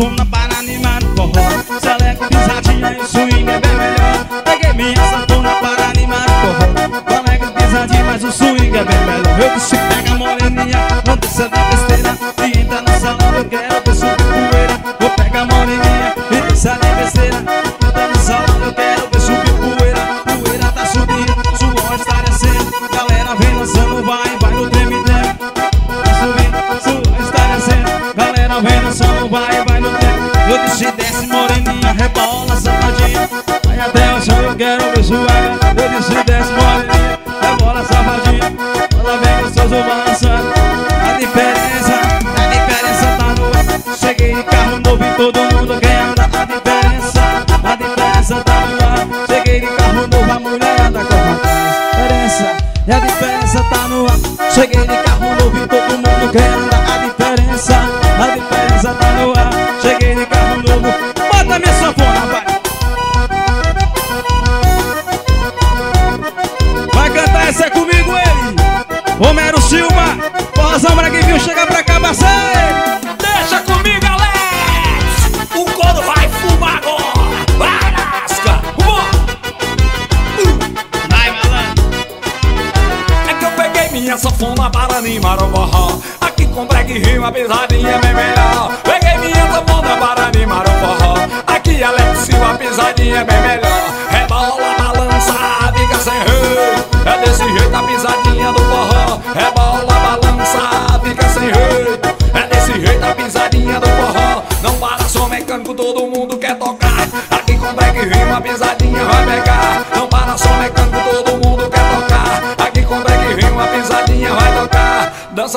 sanfona para animar o forró. Seleco, pisadinha e swing é bem melhor. Peguei minha sanfona para animar o forró. Colega, pisadinha, mas o swing é bem melhor. Eu disse pega a moreninha, não deixa de besteira suar Eu disse desce moreninha, rebola safadinha Ela vem gostoso balançando A diferença, a diferença tá no ar. Cheguei de carro novo e todo mundo quer andar A diferença, a diferença tá no ar. Cheguei de carro novo, a mulher anda com atrás Diferença, e a diferença tá no ar. Cheguei de carro novo e todo mundo quer andar A diferença, a diferença tá no ar Deixa comigo, Alex! O couro vai fumar agora! Vai, lasca! É que eu peguei minha sanfona animar o forró Aqui com break rima, pisadinha é bem melhor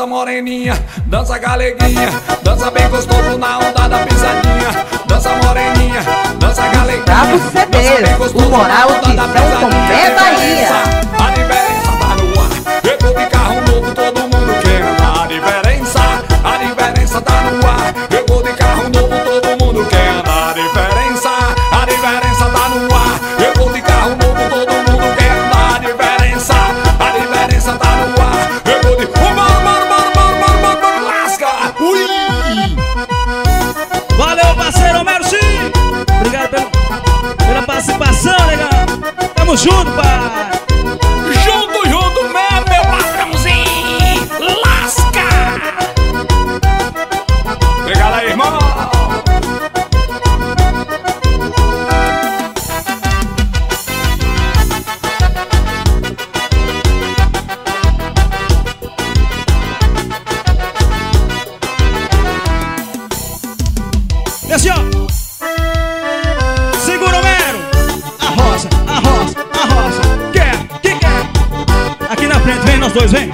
Dança moreninha, dança galeguinha Dança bem gostoso na onda da pisadinha. Dança moreninha, dança galeguinha CD, bem gostoso o moral na os dois, vem.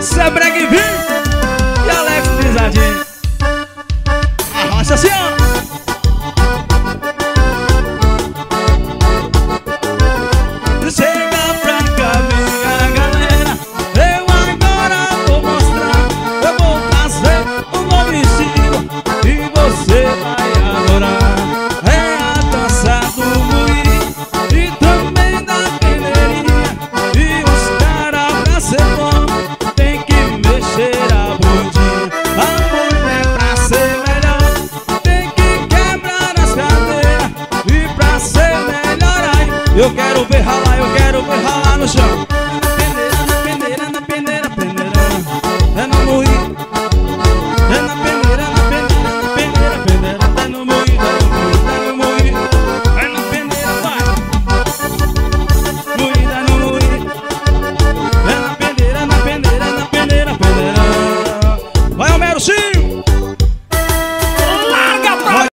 Sebreg Vim e Alex Pisadinho. Arrocha-se, assim, ó. Eu quero ver ralar, eu quero ver ralar no chão.